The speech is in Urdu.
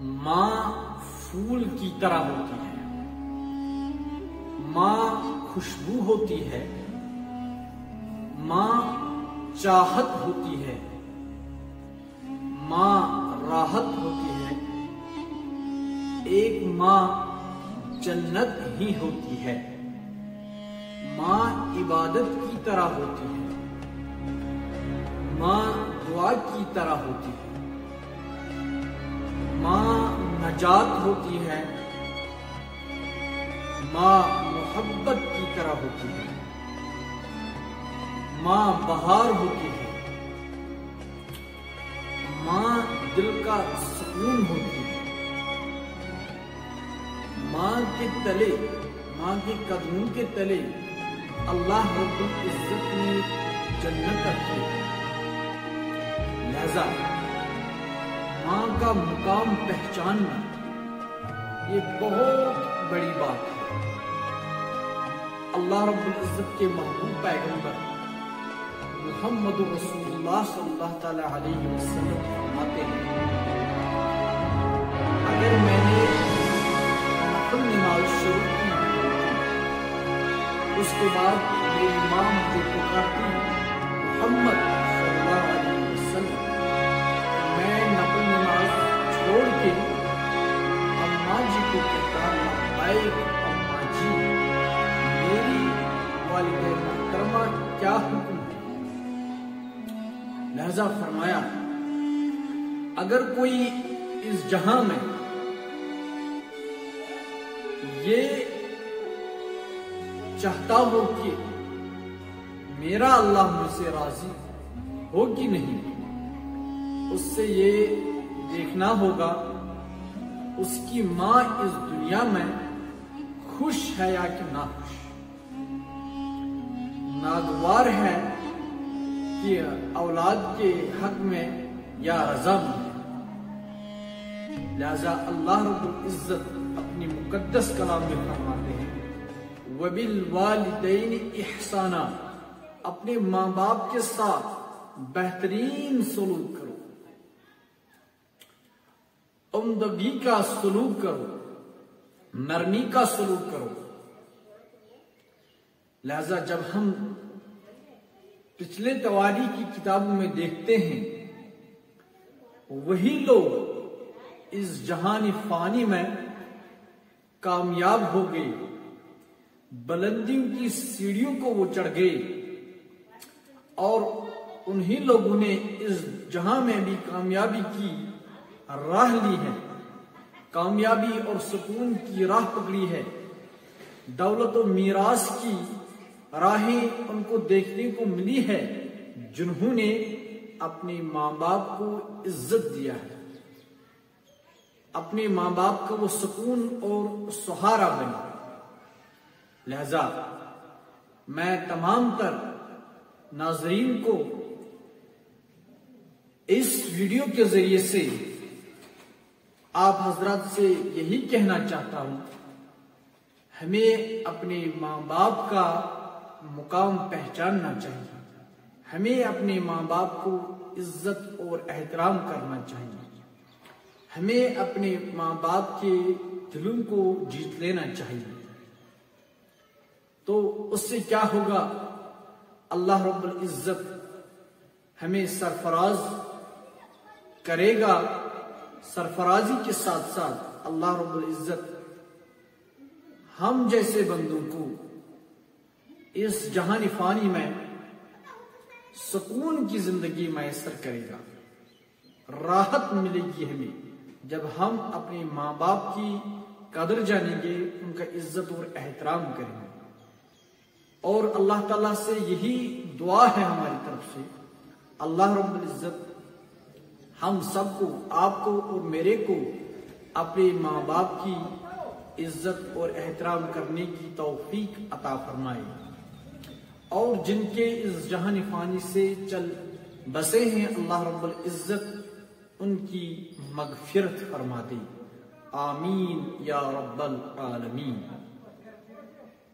ماں پھول کی طرح ہوتی ہے۔ ماں خوشبو ہوتی ہے۔ ماں چاہت ہوتی ہے۔ ماں راحت ہوتی ہے۔ ایک ماں جنت ہی ہوتی ہے۔ ماں عبادت کی طرح ہوتی ہے۔ ماں دعا کی طرح ہوتی ہے۔ ماں نجات ہوتی ہے، ماں محبت کی طرح ہوتی ہے، ماں بہار ہوتی ہے، ماں دل کا سکون ہوتی ہے۔ ماں کے تلے، ماں کے قدموں کے تلے اللہ رب العزت نے جنت رکھی ہے لہذا کا مقام پہچاننا یہ بہت بڑی بات ہے۔ اللہ رب العزت کے محبوب پیغمبر محمد رسول اللہ صلی اللہ تعالی علیہ وسلم فرماتے ہیں، اگر میں نے نفل نماز شروع کی، اس کے بعد میری ماں مجھے پکارتی محمد لہذا فرمایا، اگر کوئی اس جہاں میں یہ چاہتا ہو کہ میرا اللہ مجھ سے راضی ہو کہ نہیں، اس سے یہ دیکھنا ہوگا، اس کی ماں اس دنیا میں خوش ہے یا کہ نہ خوش ناگوار ہے کہ اولاد کے حق میں یا رضا میں۔ لہذا اللہ رب العزت اپنی مقدس کلام میں فرماتے ہیں، وَبِالْوَالِدَيْنِ احسانہ اپنے ماں باپ کے ساتھ بہترین سلوک کرو۔ عمدگی کا سلوک کرو، نرمی کا سلوک کرو۔ لہذا جب ہم پچھلے تواری کی کتابوں میں دیکھتے ہیں۔ وہی لوگ اس جہان فانی میں کامیاب ہو گئے۔ بلندیوں کی سیڑھیوں کو وہ چڑھ گئے۔ اور انہی لوگوں نے اس جہاں میں بھی کامیابی کی راہ لی ہے۔ کامیابی اور سکون کی راہ پکڑی ہے۔ دولت و میراث کی راہیں ان کو دیکھنے کو ملی ہے، جنہوں نے اپنے ماں باپ کو عزت دیا ہے۔ اپنے ماں باپ کا وہ سکون اور سہارا بنا۔ لہذا میں تمام تر ناظرین کو اس ویڈیو کے ذریعے سے آپ حضرات سے یہی کہنا چاہتا ہوں، ہمیں اپنے ماں باپ کا مقام پہچاننا چاہیے۔ ہمیں اپنے ماں باپ کو عزت اور احترام کرنا چاہیے۔ ہمیں اپنے ماں باپ کے دلوں کو جیت لینا چاہیے۔ تو اس سے کیا ہوگا؟ اللہ رب العزت ہمیں سرفراز کرے گا۔ سرفرازی کے ساتھ ساتھ اللہ رب العزت ہم جیسے بندوں کو اس جہان فانی میں سکون کی زندگی میسر کرے گا۔ راحت ملے گی ہمیں۔ جب ہم اپنے ماں باپ کی قدر جانیں گے، ان کا عزت اور احترام کریں گے۔ اور اللہ تعالیٰ سے یہی دعا ہے ہماری طرف سے۔ اللہ رب العزت ہم سب کو، آپ کو اور میرے کو اپنے ماں باپ کی عزت اور احترام کرنے کی توفیق عطا فرمائے۔ اور جن کے اس جہان فانی سے چل بسے ہیں، اللہ رب العزت ان کی مغفرت فرما دی آمین یا رب العالمین۔